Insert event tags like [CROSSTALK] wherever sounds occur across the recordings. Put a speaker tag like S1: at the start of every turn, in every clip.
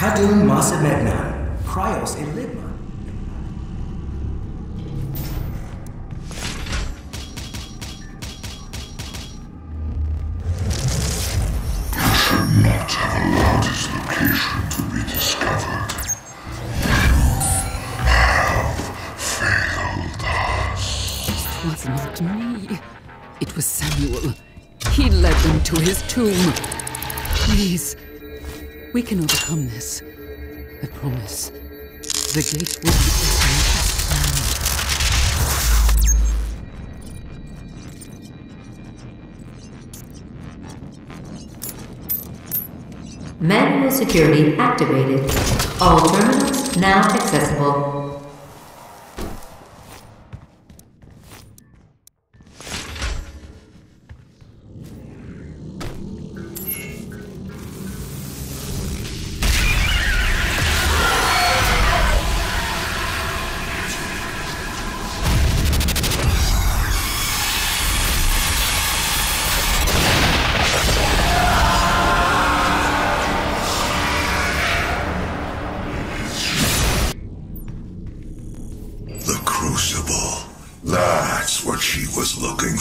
S1: Kadun Masa Megnan, Cryos Enigma.
S2: not have allowed his location to be discovered. You have failed us.
S3: It was not me. It was Samuel. He led them to his tomb. Please, we can overcome this. I promise. The gate will be open as.
S4: Manual security activated. All terminals now accessible.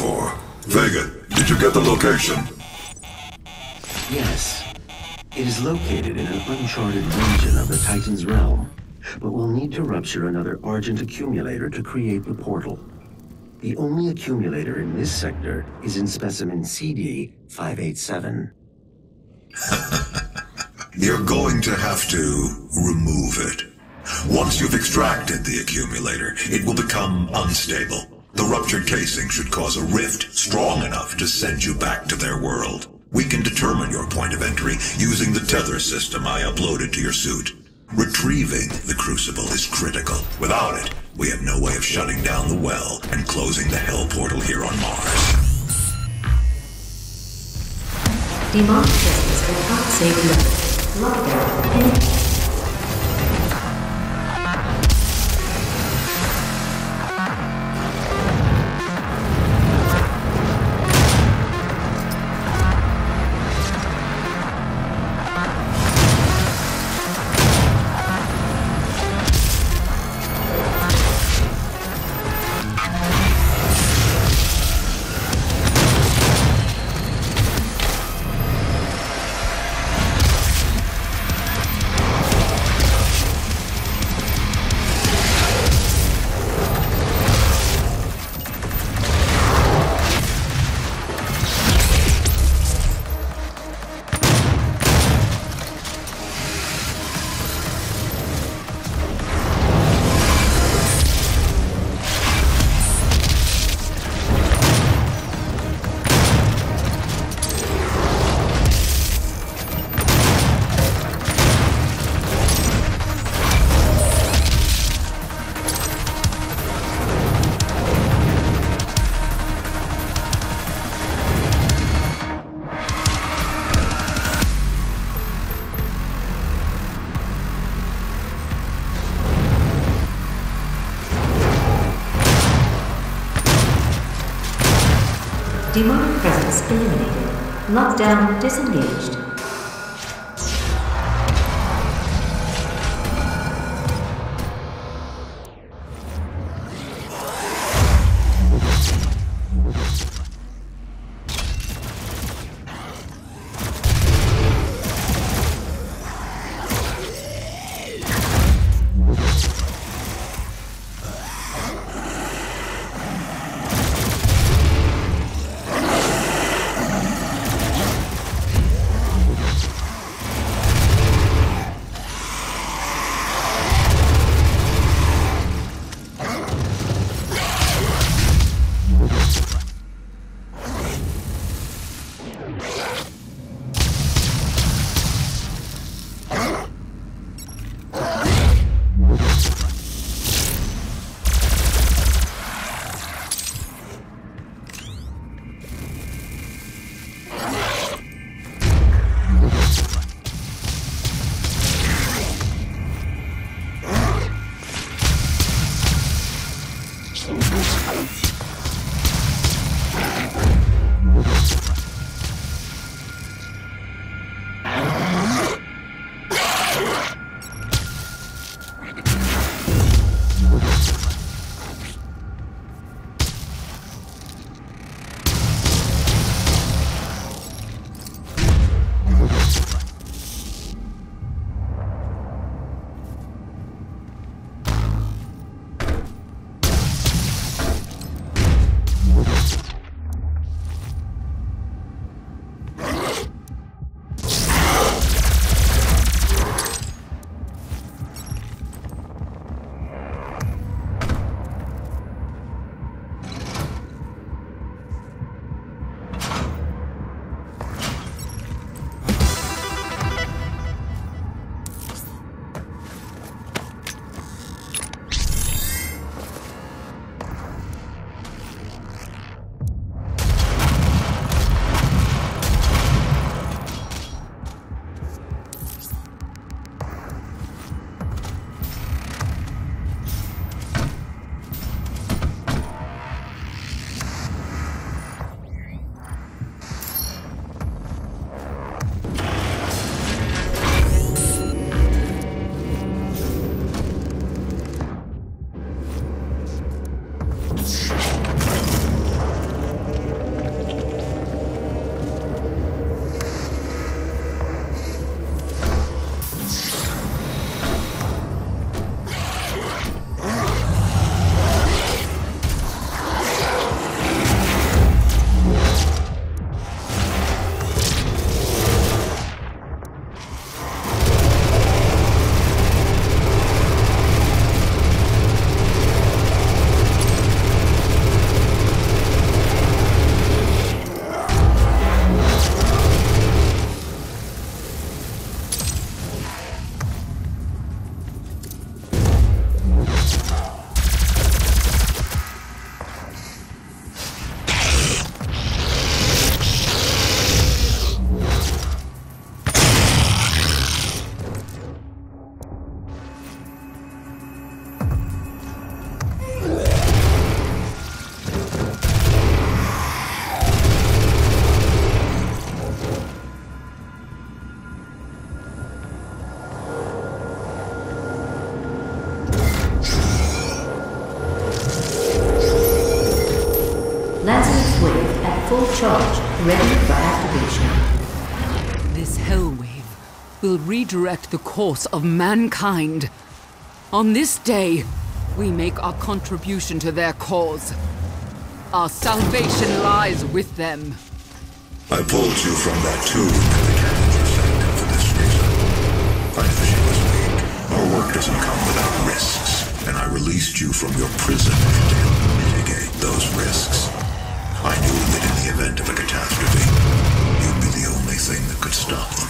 S2: For. Vega, did you get the location?
S5: Yes. It is located in an uncharted region of the Titan's realm, but we'll need to rupture another Argent accumulator to create the portal. The only accumulator in this sector is in specimen CD 587. [LAUGHS]
S2: You're going to have to remove it. Once you've extracted the accumulator, it will become unstable. The ruptured casing should cause a rift strong enough to send you back to their world. We can determine your point of entry using the tether system I uploaded to your suit. Retrieving the crucible is critical. Without it, we have no way of shutting down the well and closing the hell portal here on Mars.
S4: Presence will not save you. Lockdown. Demonic presence eliminated. Lockdown disengaged.
S3: Yes. Will redirect the course of mankind. On this day, we make our contribution to their cause. Our salvation lies with them.
S2: I pulled you from that tomb in the sector for this reason. I knew was weak. Our work doesn't come without risks, and I released you from your prison to help mitigate those risks. I knew that in the event of a catastrophe, you'd be the only thing that could stop them.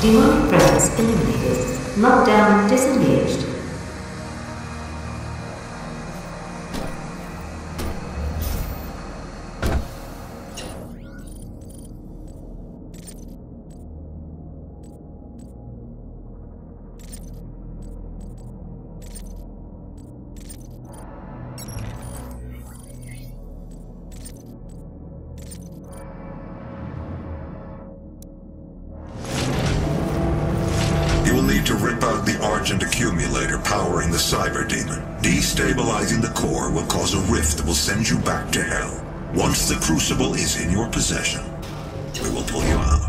S4: Demonic presence eliminated. Lockdown disengaged.
S2: Need to rip out the Argent accumulator powering the Cyber Demon. Destabilizing the core will cause a rift that will send you back to Hell. Once the Crucible is in your possession, we will pull you out.